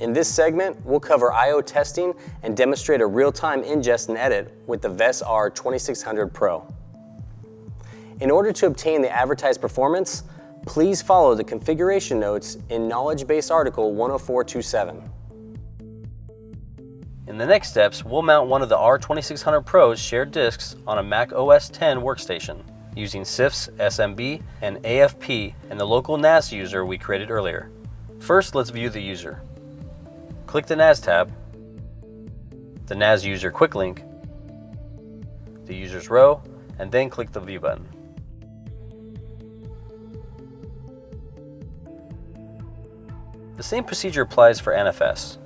In this segment, we'll cover I.O. testing and demonstrate a real-time ingest and edit with the Vess R2600 Pro. In order to obtain the advertised performance, please follow the configuration notes in Knowledge Base Article 10427. In the next steps, we'll mount one of the R2600 Pro's shared disks on a Mac OS X workstation using CIFS, SMB, and AFP and the local NAS user we created earlier. First, let's view the user. Click the NAS tab, the NAS user quick link, the user's row, and then click the view button. The same procedure applies for NFS.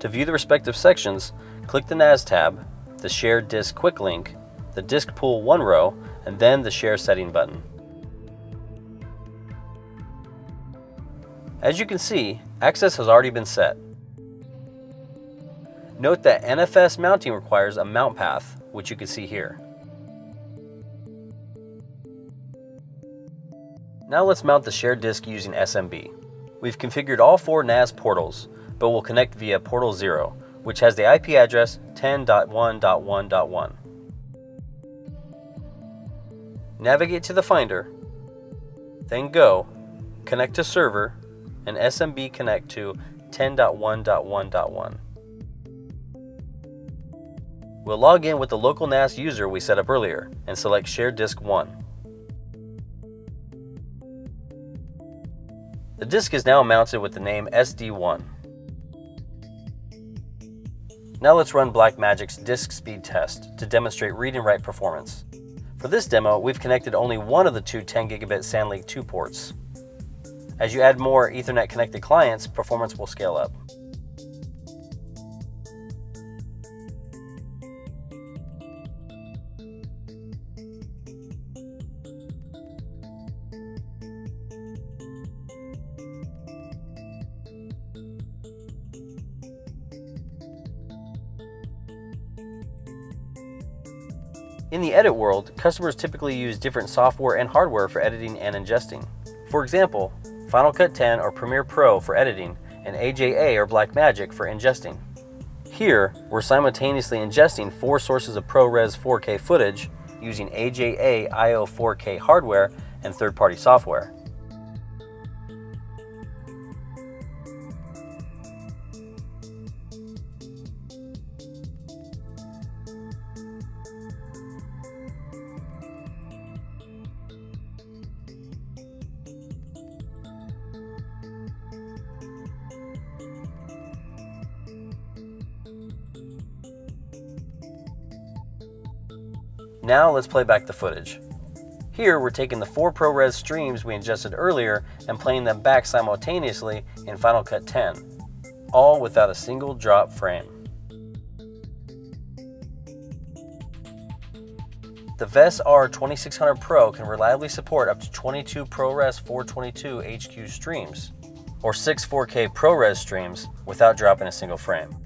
To view the respective sections, click the NAS tab, the Shared Disk Quick Link, the Disk Pool 1 row, and then the Share Setting button. As you can see, access has already been set. Note that NFS mounting requires a mount path, which you can see here. Now let's mount the shared disk using SMB. We've configured all four NAS portals, but we'll connect via portal 0, which has the IP address 10.1.1.1. Navigate to the Finder, then go, connect to server, and SMB connect to 10.1.1.1. We'll log in with the local NAS user we set up earlier and select Share Disk 1. The disk is now mounted with the name SD1. Now let's run Blackmagic's disk speed test to demonstrate read and write performance. For this demo, we've connected only one of the two 10 gigabit SandLink 2 ports. As you add more Ethernet connected clients, performance will scale up. In the edit world, customers typically use different software and hardware for editing and ingesting. For example, Final Cut 10 or Premiere Pro for editing, and AJA or Blackmagic for ingesting. Here, we're simultaneously ingesting four sources of ProRes 4K footage using AJA IO 4K hardware and third-party software. Now let's play back the footage. Here we're taking the four ProRes streams we ingested earlier and playing them back simultaneously in Final Cut 10, all without a single drop frame. The Vess R2600 Pro can reliably support up to 22 ProRes 422 HQ streams, or 6 4K ProRes streams without dropping a single frame.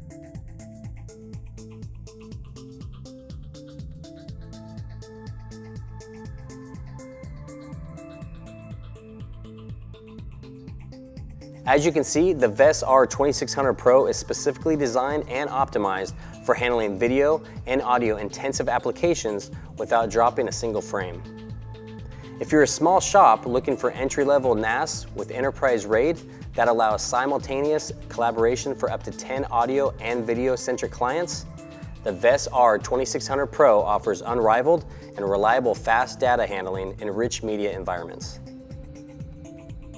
As you can see, the Vess R2600 Pro is specifically designed and optimized for handling video and audio intensive applications without dropping a single frame. If you're a small shop looking for entry-level NAS with enterprise RAID that allows simultaneous collaboration for up to 10 audio and video-centric clients, the Vess R2600 Pro offers unrivaled and reliable fast data handling in rich media environments.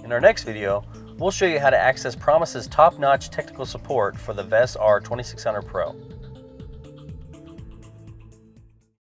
In our next video, We'll show you how to access Promise's top-notch technical support for the Vess R2600 Pro.